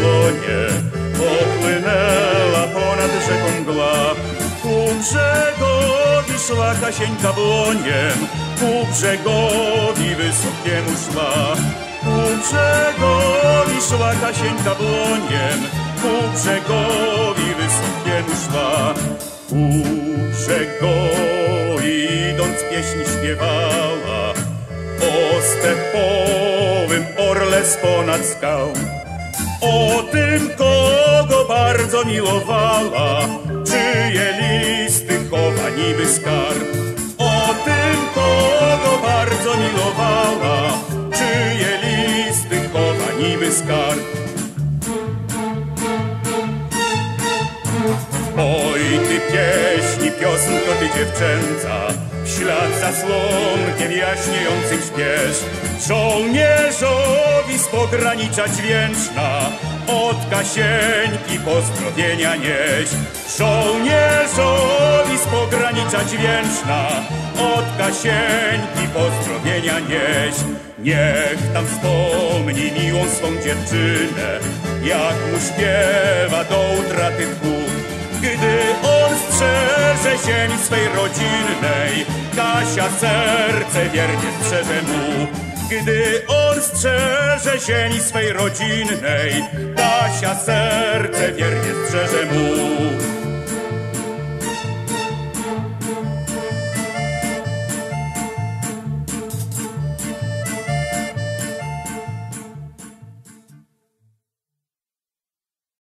dłonie Popłynęła ponad rzeką mgła Ku brzegowi szła Kasieńka błoniem Ku brzegowi wysokiemu szła. Ku brzegowi szła Kasieńka błoniem Ku brzegowi wysokiemu szła. Ku brzegowi idąc pieśni śpiewała O stepowym orle z ponad skał o tym, kogo bardzo miłowała, czyje listy chowa niby skarb. O tym, kogo bardzo milowała, czyje listy chowa niby skarb. Oj, ty pieśni, piosenko ty dziewczęca, ślad za słomkiem jaśniejącym śpiesz. Żołnierzowi z pogranicza dźwięczna, od Kasieńki pozdrowienia nieś. Żołnierzowi z pogranicza dźwięczna, od Kasieńki pozdrowienia nieś. Niech tam wspomni miłą swą dziewczynę, jak mu śpiewa do utraty tchu. Gdy on strzeże ziemi swej rodzinnej, Kasia serce wiernie strzeże mu. Gdy on strzeże ziemi swej rodzinnej, Kasia serce wiernie strzeże mu.